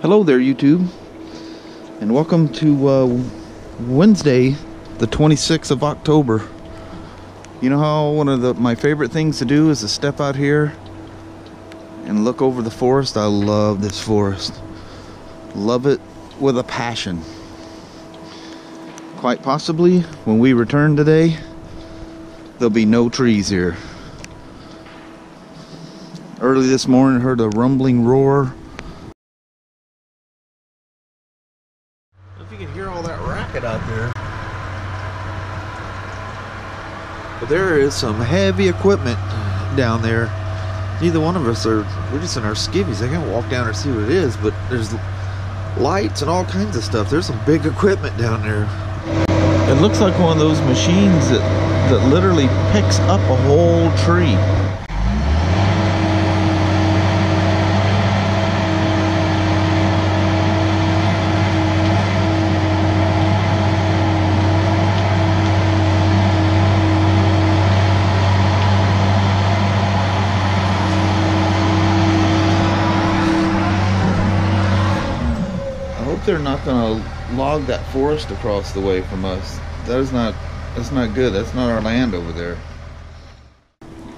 Hello there, YouTube, and welcome to uh, Wednesday, the 26th of October. You know how one of the, my favorite things to do is to step out here and look over the forest? I love this forest. Love it with a passion. Quite possibly, when we return today, there'll be no trees here. Early this morning, heard a rumbling roar. Out there. But there is some heavy equipment down there. Neither one of us are, we're just in our skivvies. I can't walk down or see what it is, but there's lights and all kinds of stuff. There's some big equipment down there. It looks like one of those machines that, that literally picks up a whole tree. They're not gonna log that forest across the way from us. That is not that's not good. That's not our land over there.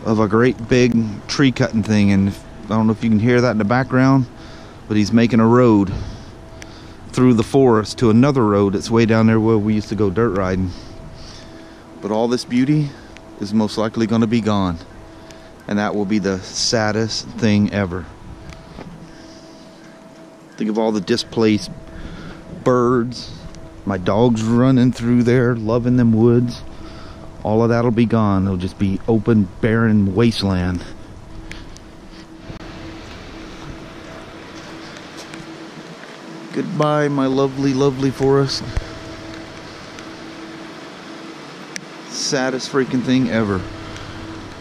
Of a great big tree cutting thing and I don't know if you can hear that in the background, but he's making a road through the forest to another road that's way down there where we used to go dirt riding. But all this beauty is most likely going to be gone. And that will be the saddest thing ever. Think of all the displaced birds, my dogs running through there, loving them woods. All of that'll be gone. It'll just be open, barren wasteland. Goodbye, my lovely, lovely forest. Saddest freaking thing ever.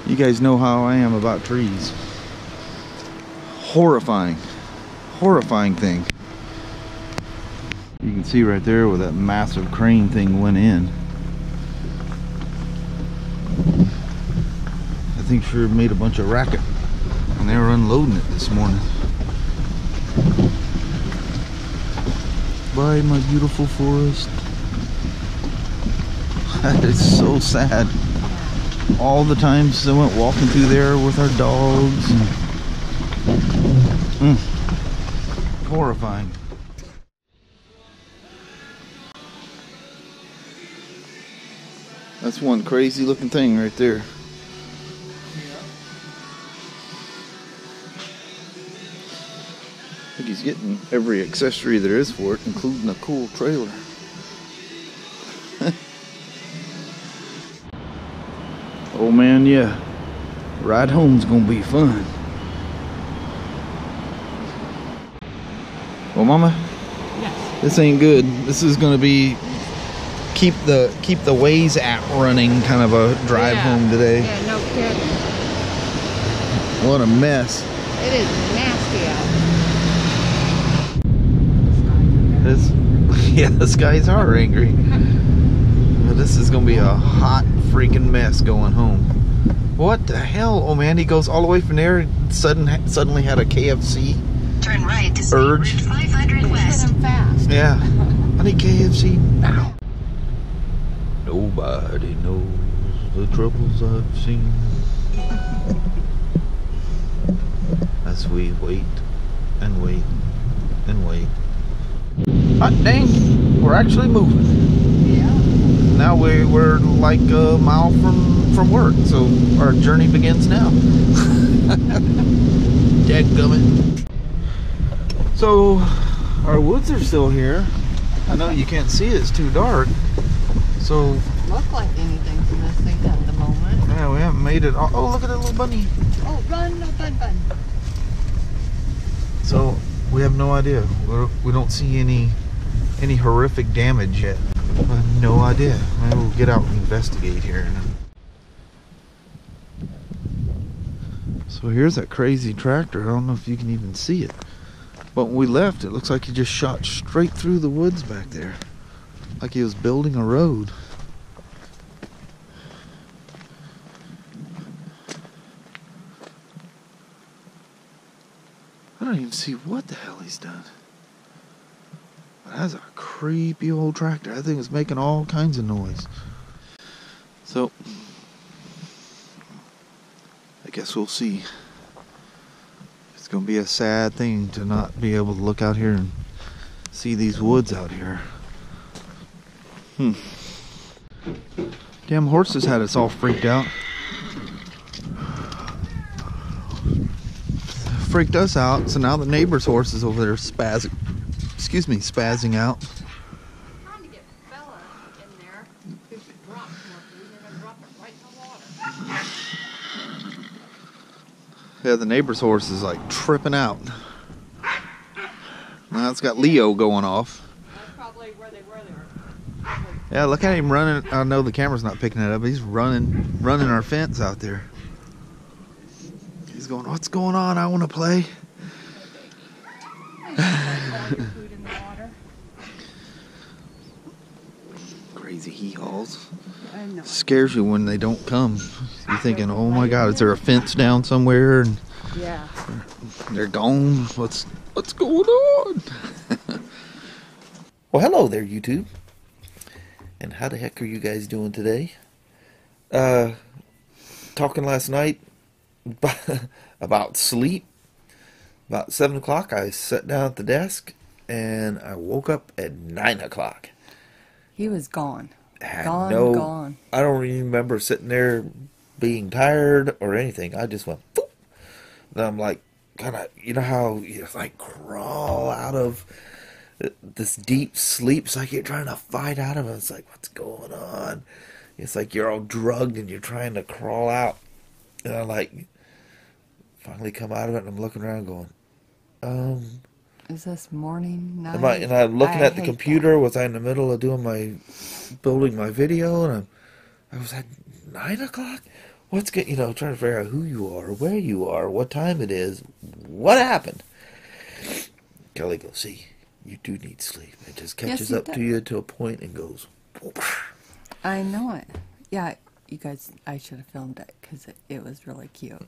You guys know how I am about trees. Horrifying. Horrifying thing. See right there where that massive crane thing went in. I think sure made a bunch of racket and they were unloading it this morning. Bye, my beautiful forest. That is so sad. All the times I went walking through there with our dogs. And, mm, horrifying. That's one crazy looking thing right there. I think he's getting every accessory there is for it, including a cool trailer. oh man, yeah. Ride home's gonna be fun. Well, Mama, Yes. this ain't good. This is gonna be keep the keep the Waze app running kind of a drive Yeah. home today. Yeah, no kidding. What a mess. It is nasty out. This, yeah, the skies are angry. This is gonna be a hot freaking mess going home. What the hell? Oh man, he goes all the way from there. and Sudden, suddenly had a KFC. Turn right to State Urge. 500 West. fast. Yeah, I need KFC now. Nobody knows the troubles I've seen. As we wait and wait and wait. Hot dang, we're actually moving. Yeah. Now we, we're like a mile from, from work, so our journey begins now. Dead Dadgummit. So, our woods are still here. I know you can't see it, it's too dark. So, Look like anything's missing at the moment. yeah, we haven't made it. all- Oh, look at that little bunny. Oh, run, no bun bun. So, we have no idea. We're, we don't see any any horrific damage yet. No idea. Maybe we'll get out and investigate here. So here's that crazy tractor. I don't know if you can even see it. But when we left, it looks like he just shot straight through the woods back there. Like he was building a road. I don't even see what the hell he's done. That's a creepy old tractor. That thing is making all kinds of noise. So, I guess we'll see. It's going to be a sad thing to not be able to look out here and see these woods out here. Hmm. Damn horses had us all freaked out. Freaked us out, so now the neighbor's horse is over there spazzing. Excuse me, spazzing out. Trying to get Bella in there. If it drops more food, they're gonna drop it right in the water. Yeah, the neighbor's horse is like tripping out. Now it's got Leo going off. That's probably where they were. They were probably Yeah, look at him running. I know the camera's not picking it up. He's running, running our fence out there. He's going, "What's going on? I want to play." all your food in the water. Crazy hee haws. I know. Scares you when they don't come. You're thinking, "Oh my God, is there a fence down somewhere?" And Yeah. they're gone. What's what's going on? well, hello there, YouTube. And how the heck are you guys doing today? Uh, talking last night about sleep. About seven o'clock, I sat down at the desk and I woke up at nine o'clock. He was gone. Gone, no, gone. I don't remember sitting there being tired or anything. I just went. Boop. And I'm like, kind of, you know how you like crawl out of this deep sleep. It's like you're trying to fight out of it. It's like, what's going on? It's like you're all drugged and you're trying to crawl out. And I like finally come out of it and I'm looking around going, um, Is this morning, night? Am I, and I'm looking I at the computer. Was I in the middle of doing my building my video? And I'm, I was at nine o'clock. What's get you know trying to figure out who you are, where you are, what time it is, what happened. Kelly goes, see, you do need sleep. It just catches you up to you to a point and goes. I know it. Yeah, you guys, I should have filmed it because it, it was really cute.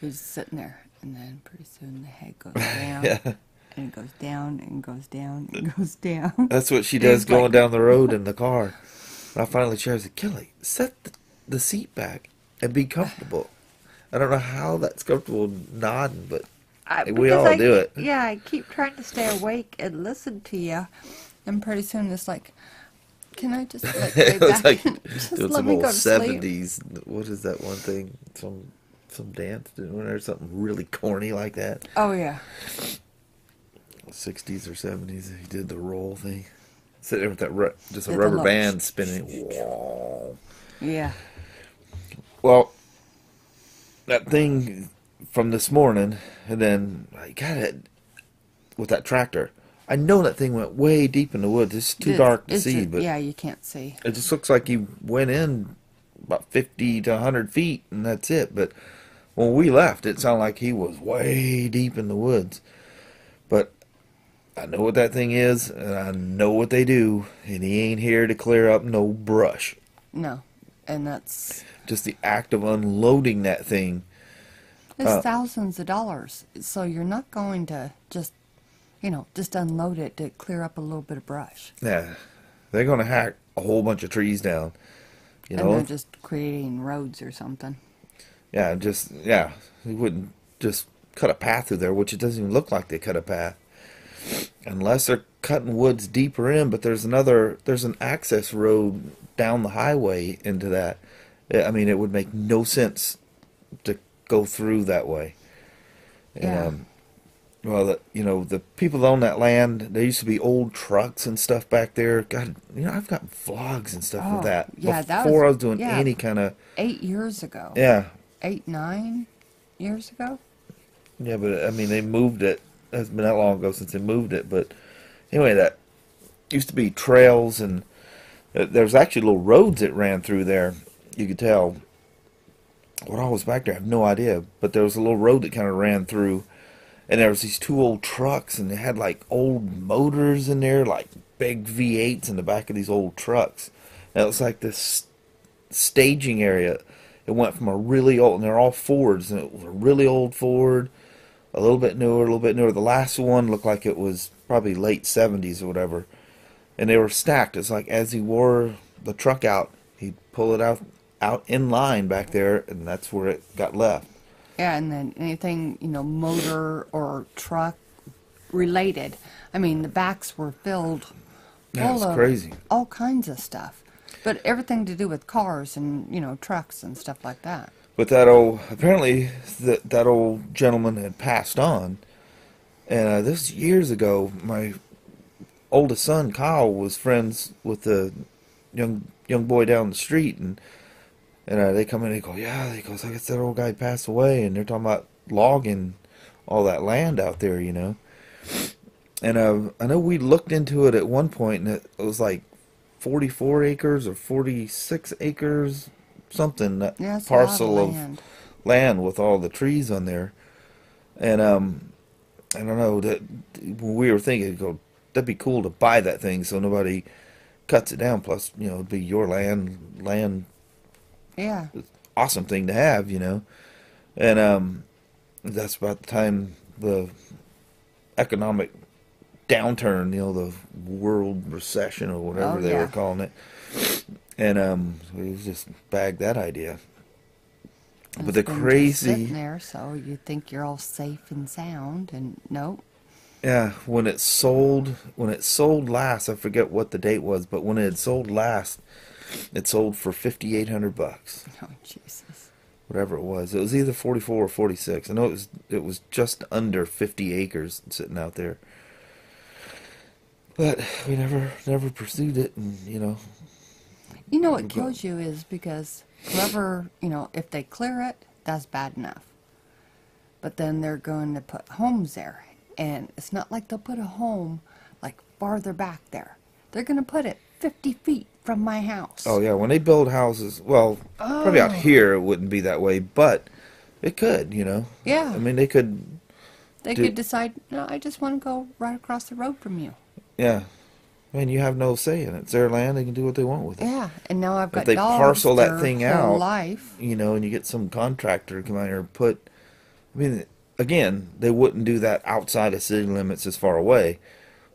You're just sitting there, and then pretty soon the head goes down, Yeah, and it goes down, and goes down, and goes down. that's what she does going like- down the road in the car. And I finally I said, Kelly, set the, the seat back and be comfortable. I don't know how that's comfortable nodding, but I, We all I do it. Yeah, I keep trying to stay awake and listen to you, and pretty soon it's like, can I just like lay back like and just doing let some me old go to sleep? seventies. What is that one thing? Some some dance doing or something really corny like that. Oh yeah, Sixties or seventies. He did the roll thing. Sitting there with that ru- just a Did rubber band spinning. Yeah. Well, that thing from this morning, and then I got it with that tractor. I know that thing went way deep in the woods. It's too It- dark to it's see, ju- but yeah, you can't see. it just looks like he went in about 50 to 100 feet and that's it but when we left it sounded like he was way deep in the woods but i know what that thing is and i know what they do and he ain't here to clear up no brush No, and that's just the act of unloading that thing it's Uh, thousands of dollars. So you're not going to just, you know, just unload it to clear up a little bit of brush. yeah they're gonna hack a whole bunch of trees down you and know they're just creating roads or something. Yeah, just yeah, he wouldn't just cut a path through there, which it doesn't even look like they cut a path, unless they're cutting woods deeper in. But there's another, there's an access road down the highway into that. I mean, it would make no sense to go through that way. Yeah. Um, well, the, you know, the people that own that land, there used to be old trucks and stuff back there. God, you know, I've got vlogs and stuff Oh, of that yeah, that before was- I was doing yeah. any kind of Eight years ago. yeah. Eight, nine years ago. Yeah, but I mean, they moved it. It's been that long ago since they moved it. But anyway, that used to be trails, and uh, there's actually little roads that ran through there. You could tell. What all was back there, I have no idea. But there was a little road that kind of ran through, and there was these two old trucks, and they had like old motors in there, like big V8s in the back of these old trucks. And it was like this staging area. It went from a really old, and they're all Fords, and it was a really old Ford, a little bit newer, a little bit newer. The last one looked like it was probably late 70s or whatever. And they were stacked. It's like as he wore the truck out, he'd pull it out out in line back there, and that's where it got left. Yeah, and then anything, you know, motor or truck related. I mean, the backs were filled Yeah, it's of crazy. all kinds of stuff. But everything to do with cars and, you know, trucks and stuff like that. But that old apparently that that old gentleman had passed on, and uh, this years ago. My oldest son Kyle was friends with the young young boy down the street, and and uh, they come in and they go, yeah, he goes, I guess that old guy passed away, and they're talking about logging all that land out there, you know. And uh, I know we looked into it at one point, and it was like 44 acres or 46 acres, something. That Yeah, parcel a lot of of land. land with all the trees on there. And um, I don't know that we were thinking, go that'd be cool to buy that thing so nobody cuts it down. Plus, you know, it'd be your land, land, Yeah. awesome thing to have, you know. And um, that's about the time the economic downturn, you know, the world recession or whatever Oh, they yeah. were calling it. And um, we just bagged that idea. And But the it's been just crazy, sitting there, so you think you're all safe and sound, and nope. yeah, when it sold, when it sold last, I forget what the date was, but when it had sold last, it sold for fifty eight hundred bucks, Oh Jesus. whatever it was. It was either forty four or forty six. I know it was it was just under fifty acres sitting out there. But we never never pursued it, and you know, You know what kills you is because whoever, you know, if they clear it, that's bad enough. But then they're going to put homes there. And it's not like they'll put a home like farther back there. They're going to put it 50 feet from my house. oh yeah, when they build houses, well, probably out Oh. here it wouldn't be that way, but it could, you know. Yeah. I mean, they could they do- could decide, no, I just want to go right across the road from you. Yeah. I mean, you have no say in it. It's their land. They can do what they want with it. Yeah. And now I've got If they parcel that thing out, life. you know, and you get some contractor to come out here and put. I mean, again, they wouldn't do that outside of city limits as far away.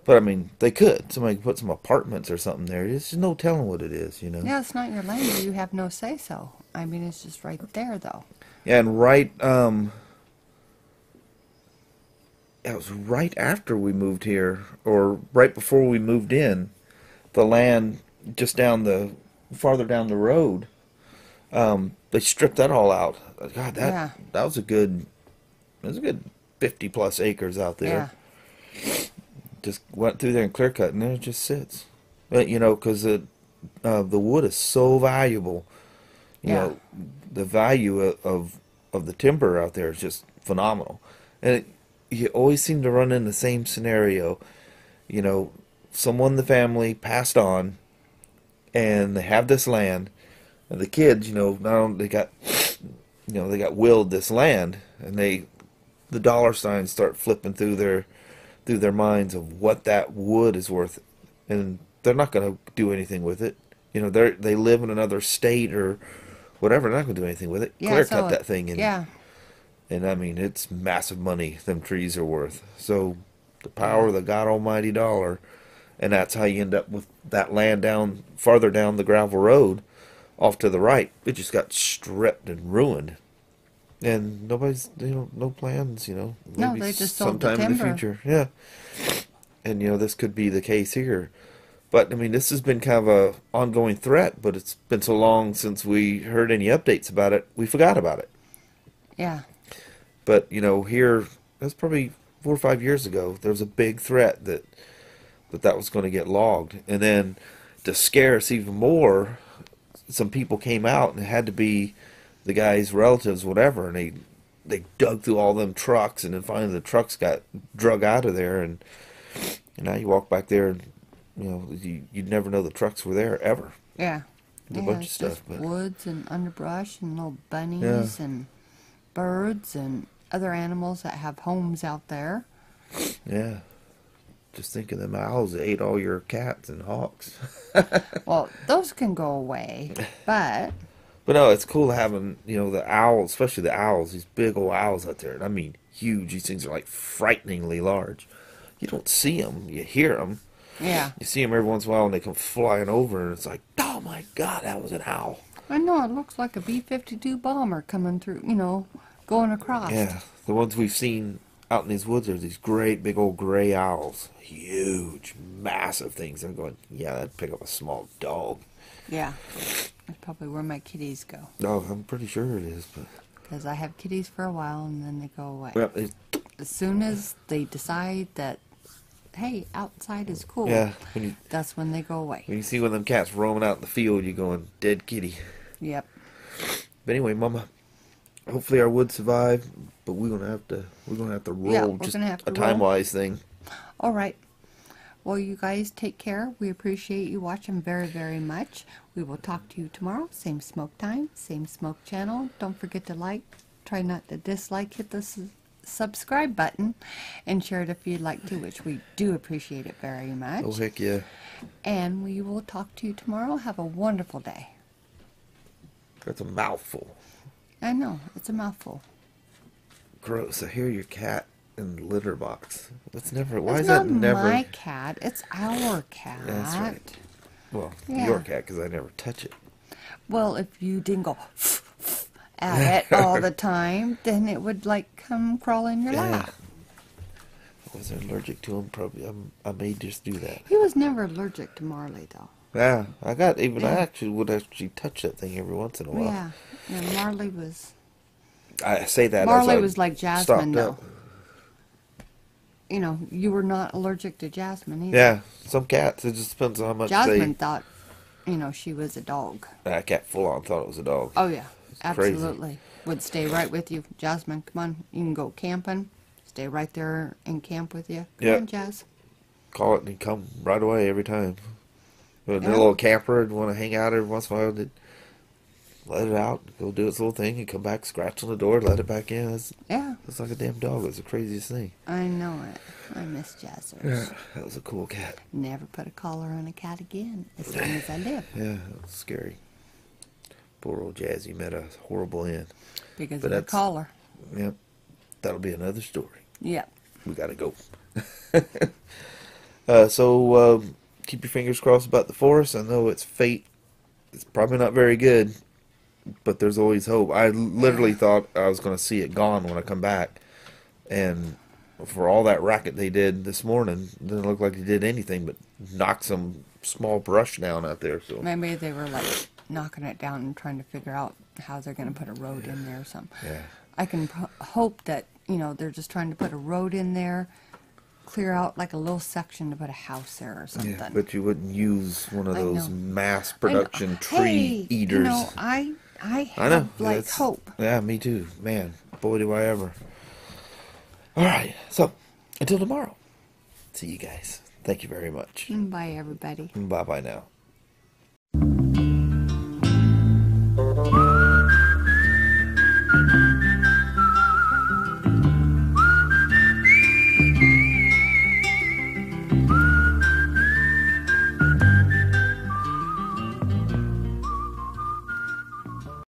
But I mean, they could. Somebody could put some apartments or something there. There's just no telling what it is, you know. Yeah, it's not your land. You have no say so. I mean, it's just right there, though. Yeah, and right, um, it was right after we moved here, or right before we moved in, the land just down the, farther down the road, um, they stripped that all out. God, that Yeah. that was a good, it was a good fifty plus acres out there. Yeah. Just went through there and clear cut, and there it just sits. But you know, because the uh, the wood is so valuable. You Yeah. know, the value of, of of the timber out there is just phenomenal, and it, you always seem to run in the same scenario. You know, someone in the family passed on, and they have this land, and the kids, you know, now they got, you know, they got willed this land, and they, the dollar signs start flipping through their, through their minds of what that wood is worth, and they're not going to do anything with it. You know, they they live in another state or whatever. They're not going to do anything with it. Yeah, Clear cut that thing, and Yeah. and I mean it's massive money them trees are worth. So the power of the God Almighty dollar, and that's how you end up with that land down farther down the gravel road, off to the right. It just got stripped and ruined, and nobody's you know no plans. You know, No, maybe they just sold the sometime in the future. Yeah, and you know this could be the case here. But I mean, this has been kind of a ongoing threat. But it's been so long since we heard any updates about it, we forgot about it. Yeah. But you know, here that's probably four or five years ago. There was a big threat that that that was going to get logged, and then to scare us even more, some people came out and it had to be the guy's relatives, whatever, and they they dug through all them trucks, and then finally the trucks got drug out of there, and, and now you walk back there, and you know you you'd never know the trucks were there ever. Yeah. There's a yeah, bunch of stuff, but- woods and underbrush and little bunnies and birds and other animals that have homes out there. Yeah. Just think of them owls that ate all your cats and hawks. Well, those can go away, but But no, it's cool to having you know the owls, especially the owls, these big old owls out there. And I mean, huge. These things are like frighteningly large. You don't see them, you hear them. Yeah. You see them every once in a while, and they come flying over, and it's like, oh my god, that was an owl. I know it looks like a B 52 bomber coming through, you know, going across. Yeah, the ones we've seen out in these woods are these great big old gray owls, huge, massive things. I'm going, yeah, that'd pick up a small dog. Yeah. That's probably where my kitties go. No, I'm pretty sure it is, but Because I have kitties for a while and then they go away. well, it, As soon as they decide that, hey, outside is cool, yeah, when you that's when they go away. when you see one of them cats roaming out in the field, you're going, dead kitty. Yep. But anyway, Mama, hopefully our wood survive, but we're gonna have to we're gonna have to roll Yeah, just a time wise thing. All right. Well, you guys take care. We appreciate you watching very, very much. We will talk to you tomorrow. Same Smoak time, same Smoak channel. Don't forget to like, try not to dislike, hit the subscribe button, and share it if you'd like to, which we do appreciate it very oh, much. Oh heck yeah! And we will talk to you tomorrow. Have a wonderful day. That's a mouthful. I know, it's a mouthful. Gross. I hear your cat in the litter box. That's never. Why is that never? my cat, it's our cat. That's right. Well, Yeah. your cat, because I never touch it. Well, if you didn't go at it all the time, then it would like come crawl in your Yeah. lap. I was allergic to him. Probably. I'm, I may just do that. He was never allergic to Marley, though. Yeah, I got even. I actually would actually touch that thing every once in a while. Yeah, yeah. Marley was. I say that. as Marley was like Jasmine, though. up. You know, you were not allergic to Jasmine either. Yeah, some cats. It just depends on how much Jasmine they. thought, you know, she was a dog. That cat full on thought it was a dog. Oh yeah, crazy. absolutely. Would stay right with you, Jasmine. Come on, you can go camping. Stay right there and camp with you. Come Yeah. on, Jazz. Call it and come right away every time. Yeah. The little camper would want to hang out every once in a while. They'd let it out, go do its little thing, and come back, scratch on the door, let it back in. It's, Yeah, it's like a damn dog. It's the craziest thing. I know it. I miss Jazzers. That was a cool cat. Never put a collar on a cat again as long as I live Yeah, it was scary. Poor old Jazzy met a horrible end. because But of the collar. Yep, that'll be another story. Yep. we gotta go. uh, so um, keep your fingers crossed about the forest. I know it's fate. It's probably not very good, but there's always hope. I literally thought I was going to see it gone when I come back, and for all that racket they did this morning, it didn't look like they did anything but knock some small brush down out there. So Maybe they were like knocking it down and trying to figure out how they're going to put a road in there or something. yeah, I can p- hope that, you know, they're just trying to put a road in there, clear out like a little section to put a house there or something. yeah, but you wouldn't use one of those mass production tree Hey, eaters. You know, I, I have I know. like That's- hope. Yeah, me too. Man, boy, do I ever. All right. So, until tomorrow, see you guys. Thank you very much. Bye, everybody. Bye bye now.